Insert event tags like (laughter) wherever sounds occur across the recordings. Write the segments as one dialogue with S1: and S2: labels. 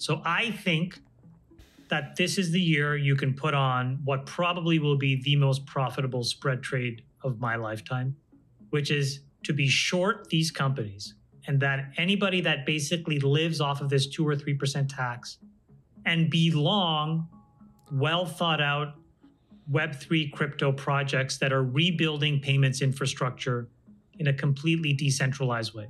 S1: So I think that this is the year you can put on what probably will be the most profitable spread trade of my lifetime, which is to be short these companies and that anybody that basically lives off of this 2 or 3% tax and be long well thought out web3 crypto projects that are rebuilding payments infrastructure in a completely decentralized way.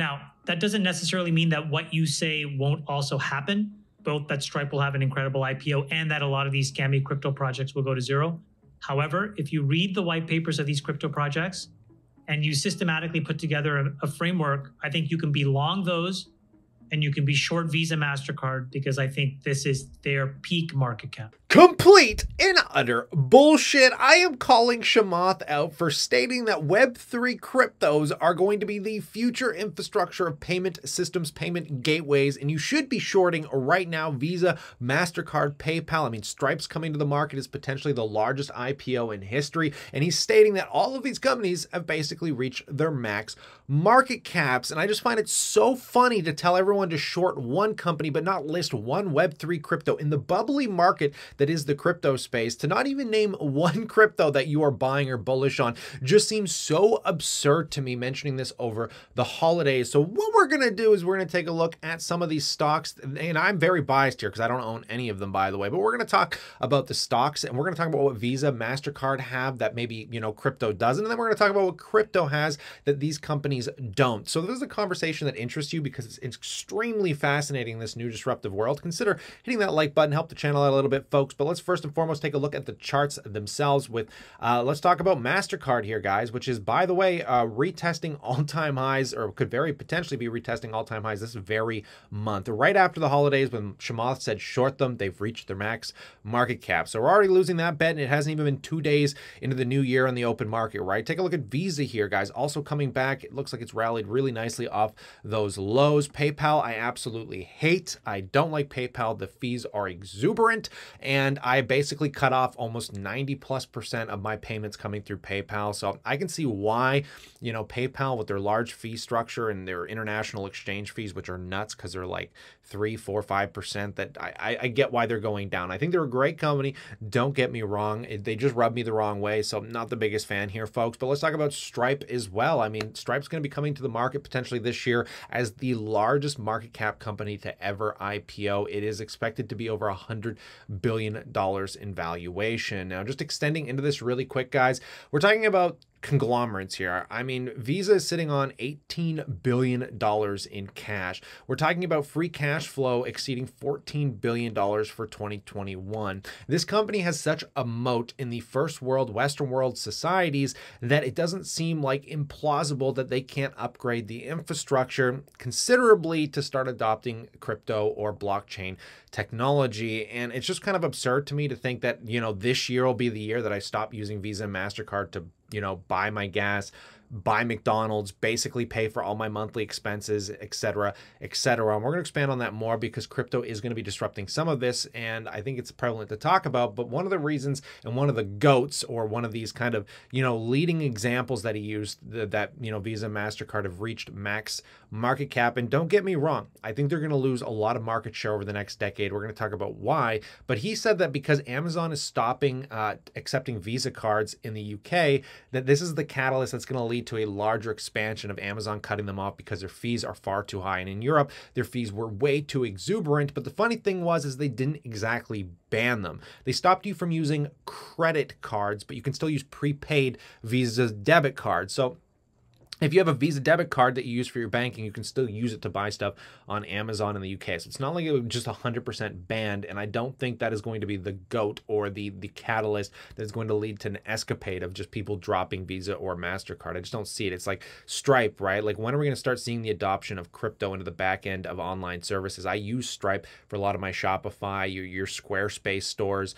S1: Now, that doesn't necessarily mean that what you say won't also happen, both that Stripe will have an incredible IPO and that a lot of these scammy crypto projects will go to zero. However, if you read the white papers of these crypto projects and you systematically put together a, a framework, I think you can be long those and you can be short Visa MasterCard because I think this is their peak market cap.
S2: Complete and utter bullshit. I am calling Chamath out for stating that Web3 cryptos are going to be the future infrastructure of payment systems, payment gateways, and you should be shorting right now Visa, MasterCard, PayPal. I mean, Stripe's coming to the market is potentially the largest IPO in history, and he's stating that all of these companies have basically reached their max market caps. And I just find it so funny to tell everyone to short one company but not list one Web3 crypto in the bubbly market that is the crypto space, to not even name one (laughs) crypto that you are buying or bullish on just seems so absurd to me mentioning this over the holidays. So what we're going to do is we're going to take a look at some of these stocks and I'm very biased here because I don't own any of them by the way, but we're going to talk about the stocks and we're going to talk about what Visa, MasterCard have that maybe, you know, crypto doesn't. And then we're going to talk about what crypto has that these companies don't. So this is a conversation that interests you because it's extremely fascinating this new disruptive world. Consider hitting that like button, help the channel out a little bit, folks folks. But let's first and foremost take a look at the charts themselves. With uh, let's talk about Mastercard here, guys, which is by the way uh, retesting (laughs) all-time highs, or could very potentially be retesting all-time highs this very month, right after the holidays when Chamath said short them. They've reached their max market cap, so we're already losing that bet, and it hasn't even been two days into the new year on the open market. Right? Take a look at Visa here, guys. Also coming back. It looks like it's rallied really nicely off those lows. PayPal, I absolutely hate. I don't like PayPal. The fees are exuberant and and I basically cut off almost 90 plus percent of my payments coming through PayPal. So I can see why, you know, PayPal with their large fee structure and their international exchange fees, which are nuts because they're like three, four, five percent. That I, I get why they're going down. I think they're a great company. Don't get me wrong; they just rub me the wrong way. So I'm not the biggest fan here, folks. But let's talk about Stripe as well. I mean, Stripe's going to be coming to the market potentially this year as the largest market cap company to ever IPO. It is expected to be over a hundred billion dollars in valuation. Now, just extending into this really quick, guys, we're talking about conglomerates here. I mean, Visa is sitting on $18 billion in cash. We're talking about free cash flow exceeding $14 billion for 2021. This company has such a moat in the first world, Western world societies that it doesn't seem like implausible that they can't upgrade the infrastructure considerably to start adopting crypto or blockchain technology. And it's just kind of absurd to me to think that, you know, this year will be the year that I stop using Visa and MasterCard to you know, buy my gas, buy McDonald's, basically pay for all my monthly expenses, etc., etc. And we're going to expand on that more because crypto is going to be disrupting some of this, and I think it's prevalent to talk about. But one of the reasons and one of the goats, or one of these kind of you know leading examples that he used that you know Visa, Mastercard have reached max market cap. And don't get me wrong, I think they're going to lose a lot of market share over the next decade. We're going to talk about why. But he said that because Amazon is stopping uh, accepting Visa cards in the UK, that this is the catalyst that's going to lead lead to a larger expansion of Amazon cutting them off because their fees are far too high. And in Europe, their fees were way too exuberant. But the funny thing was is they didn't exactly ban them. They stopped you from using credit cards, but you can still use prepaid Visa's debit cards. So if you have a Visa debit card that you use for your banking, you can still use it to buy stuff on Amazon in the UK. So it's not like it was just 100% banned, and I don't think that is going to be the goat or the the catalyst that is going to lead to an escapade of just people dropping Visa or Mastercard. I just don't see it. It's like Stripe, right? Like when are we going to start seeing the adoption of crypto into the back end of online services? I use Stripe for a lot of my Shopify, your your Squarespace stores.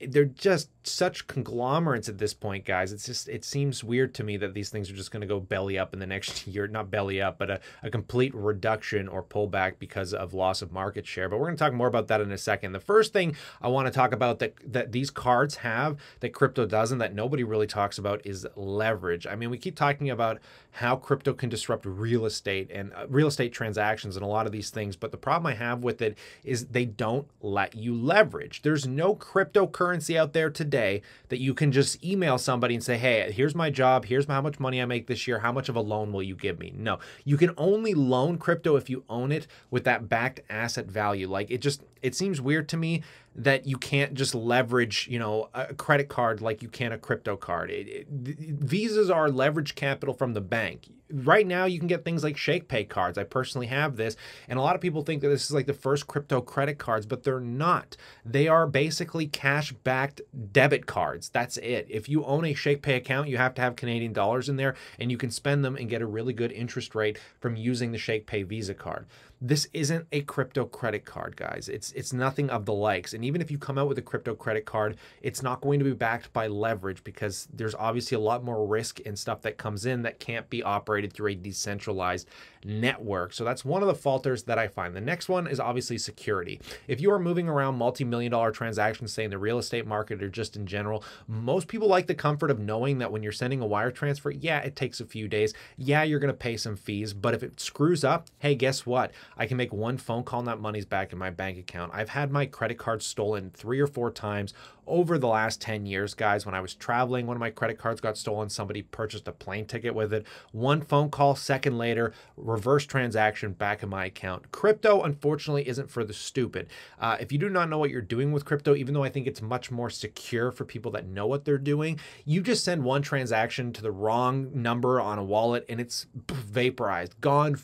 S2: They're just such conglomerates at this point, guys. It's just it seems weird to me that these things are just going to go belly up in the next (laughs) year. Not belly up, but a, a complete reduction or pullback because of loss of market share. But we're going to talk more about that in a second. The first thing I want to talk about that that these cards have that crypto doesn't that nobody really talks about is leverage. I mean, we keep talking about how crypto can disrupt real estate and uh, real estate transactions and a lot of these things, but the problem I have with it is they don't let you leverage. There's no cryptocurrency out there today that you can just email somebody and say, "Hey, here's my job, here's how much money I make this year, how much of a loan will you give me?" No. You can only loan crypto if you own it with that backed asset value. Like it just it seems weird to me that you can't just leverage, you know, a credit card like you can a crypto card. It, it, visas are leverage capital from the bank. Right now, you can get things like ShakePay cards. I personally have this, and a lot of people think that this is like the first crypto credit cards, but they're not. They are basically cash-backed debit cards. That's it. If you own a ShakePay account, you have to have Canadian dollars in there, and you can spend them and get a really good interest rate from using the ShakePay Visa card. This isn't a crypto credit card, guys. It's it's nothing of the likes. And even if you come out with a crypto credit card, it's not going to be backed by leverage because there's obviously a lot more risk and stuff that comes in that can't be operated through a decentralized network. So that's one of the falters that I find. The next one is obviously security. If you are moving around multi-million dollar transactions, say in the real estate market or just in general, most people like the comfort of knowing that when you're sending a wire transfer, yeah, it takes a few days. Yeah, you're going to pay some fees, but if it screws up, hey, guess what? I can make one phone call and that money's back in my bank account. I've had my credit card stolen three or four times over the last 10 years, guys. When I was traveling, one of my credit cards got stolen. Somebody purchased a plane ticket with it. One phone call, second later, reverse transaction back in my account. Crypto, unfortunately, isn't for the stupid. Uh, if you do not know what you're doing with crypto, even though I think it's much more secure for people that know what they're doing, you just send one transaction to the wrong number on a wallet and it's vaporized, gone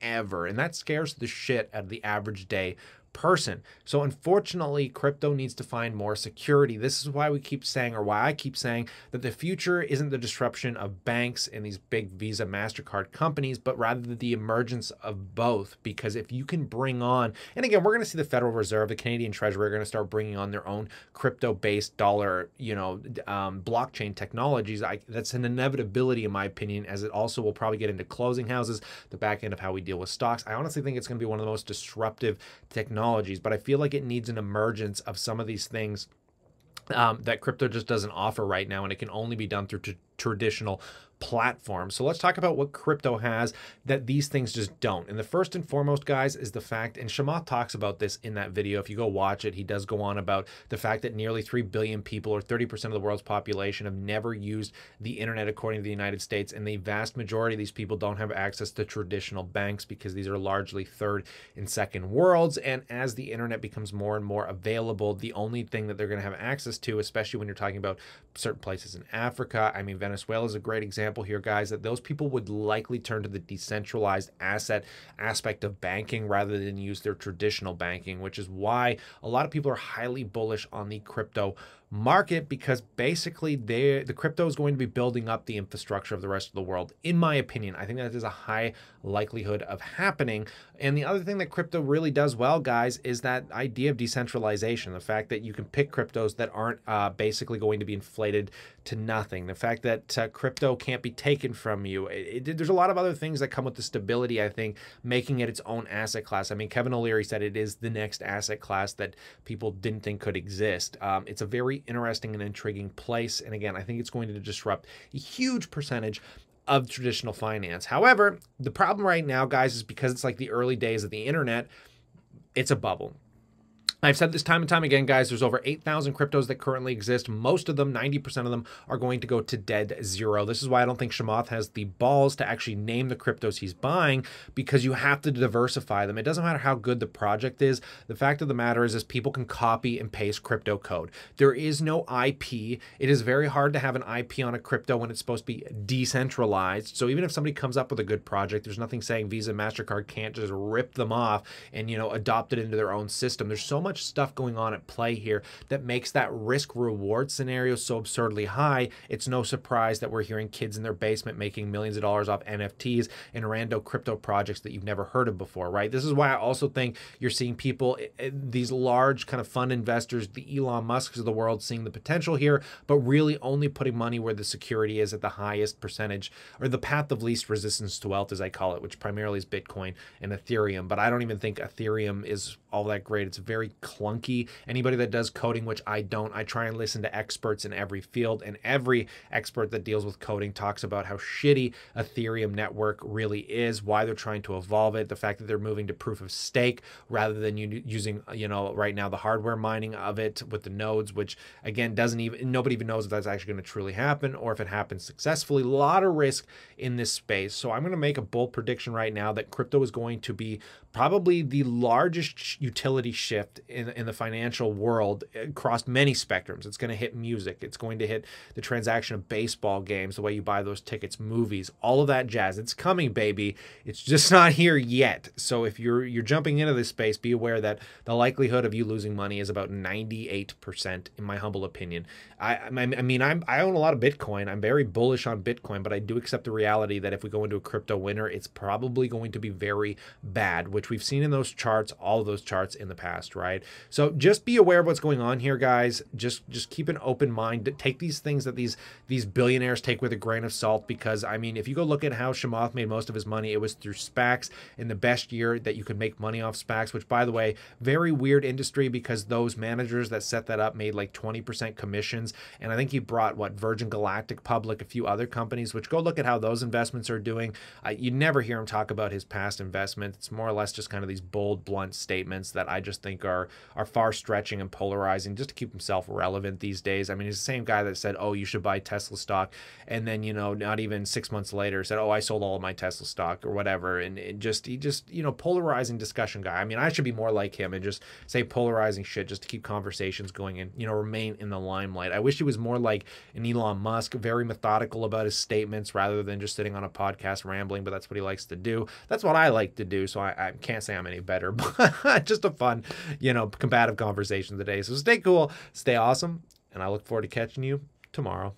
S2: forever. And that scares the shit out of the average day person. So unfortunately, crypto needs to find more security. This is why we keep saying, or why I keep saying, that the future isn't the disruption of banks and these big Visa, MasterCard companies, but rather the emergence of both. Because if you can bring on, and again, we're going to see the Federal Reserve, the Canadian Treasury are going to start bringing on their own crypto-based dollar, you know, um, blockchain technologies. I, that's an inevitability, in my opinion, as it also will probably get into closing houses, the back end of how we deal with stocks. I honestly think it's going to be one of the most disruptive technologies technologies, but I feel like it needs an emergence of some of these things um, that crypto just doesn't offer right now, and it can only be done through t- traditional platform. So let's talk about what crypto has that these things just don't. And the first and foremost, guys, is the fact, and Chamath talks about this in that video. If you go watch it, he does go on about the fact that nearly 3 billion people, or 30% of the world's population, have never used the internet according to the United States. And the vast majority of these people don't have access to traditional banks because these are largely third and second worlds. And as the internet becomes more and more available, the only thing that they're going to have access to, especially when you're talking about certain places in Africa, I mean, Venezuela is a great example example here, guys, that those people would likely turn to the decentralized asset aspect of banking rather than use their traditional banking, which is why a lot of people are highly bullish on the crypto market because basically the crypto is going to be building up the infrastructure of the rest of the world in my opinion. I think that is a high likelihood of happening. And the other thing that crypto really does well guys is that idea of decentralization the fact that you can pick cryptos that aren't uh, basically going to be inflated to nothing the fact that uh, crypto can't be taken from you. It, it, there's a lot of other things that come with the stability i think making it its own asset class. I mean kevin o'leary said it is the next asset class that people didn't think could exist. Um, it's a very interesting and intriguing place. And again, I think it's going to disrupt a huge percentage of traditional finance. However, the problem right now, guys, is because it's like the early days of the internet, it's a bubble. I've said this time and time again, guys, there's over 8,000 cryptos that currently exist. Most of them, 90% of them, are going to go to dead zero. This is why I don't think Chamath has the balls to actually name the cryptos he's buying because you have to diversify them. It doesn't matter how good the project is. The fact of the matter is, is people can copy and paste crypto code. There is no IP. It is very hard to have an IP on a crypto when it's supposed to be decentralized. So even if somebody comes up with a good project, there's nothing saying Visa, MasterCard can't just rip them off and, you know, adopt it into their own system. There's so much much stuff going on at play here that makes that risk reward scenario so absurdly high. It's no surprise that we're hearing kids in their basement making millions of dollars off NFTs and rando crypto projects that you've never heard of before, right? This is why I also think you're seeing people, eh, eh, these large kind of fund investors, the Elon Musks of the world, seeing the potential here, but really only putting money where the security is at the highest percentage or the path of least resistance to wealth, as I call it, which primarily is Bitcoin and Ethereum. But I don't even think Ethereum is all that great. It's very clunky. Anybody that does coding, which I don't, I try and listen to experts in every field, and every expert that deals with coding talks about how shitty Ethereum network really is, why they're trying to evolve it, the fact that they're moving to proof of stake rather than using, you know, right now the hardware mining of it with the nodes, which again doesn't even nobody even knows if that's actually going to truly happen or if it happens successfully. A lot of risk in this space. So I'm going to make a bold prediction right now that crypto is going to be probably the largest utility shift in, in the financial world across many spectrums. It's going to hit music. It's going to hit the transaction of baseball games, the way you buy those tickets, movies, all of that jazz. It's coming, baby. It's just (laughs) not here yet. So if you're you're jumping into this space, be aware that the likelihood of you losing money is about 98%, in my humble opinion. I, I mean, I'm, I own a lot of Bitcoin. I'm very bullish on Bitcoin, but I do accept the reality that if we go into a crypto winter, it's probably going to be very bad, which we've seen in those charts, all of those charts in the past, right? So just be aware of what's going on here, guys. Just just keep an open mind. Take these things that these these billionaires take with a grain of salt, because I mean, if you go look at how Chamath made most of his money, it was through SPACs in the best year that you could make money off SPACs, which by the way, very weird industry because those managers that set that up made like 20% commissions. And I think he brought what Virgin Galactic public, a few other companies, which go look at how those investments are doing. Uh, you never hear him talk about his past investments. It's more or less just kind of these bold, blunt statements that I just think are are far stretching and polarizing just to keep himself relevant these days. I mean, he's the same guy that said, "Oh, you should buy Tesla stock," and then you know, not even six months later said, "Oh, I sold all of my Tesla stock" or whatever. And just he just you know polarizing discussion guy. I mean, I should be more like him and just say polarizing shit just to keep conversations going and you know remain in the limelight. I wish he was more like an Elon Musk, very methodical about his statements rather than just sitting on a podcast rambling. But that's what he likes to do. That's what I like to do. So I, I can't say I'm any better, (laughs) but just a fun, you know, combative conversation today. So stay cool, stay awesome, and I look forward to catching you tomorrow.